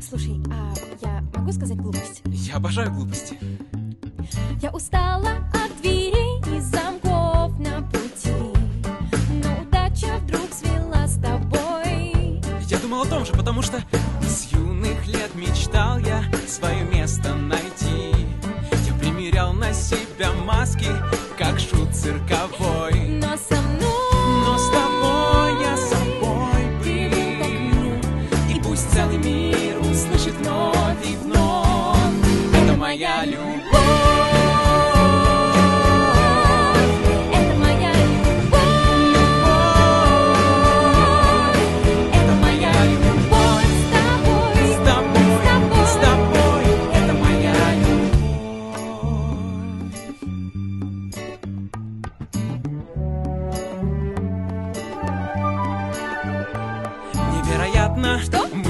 Слушай, а я могу сказать глупость? Я обожаю глупости. Я устала от дверей и замков на пути Но удача вдруг свела с тобой Я думал о том же, потому что с юных лет мечтал я свое место найти. Я примерял на себя маски, как шут цирковой. Но Magalhães.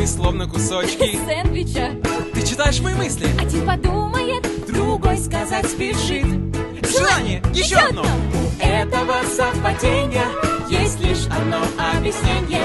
Мы словно кусочки. Сэндвича. Ты читаешь мои мысли? Один подумает, Другой сказать спешит. Желание, еще одно. У этого совпадения Есть лишь одно объяснение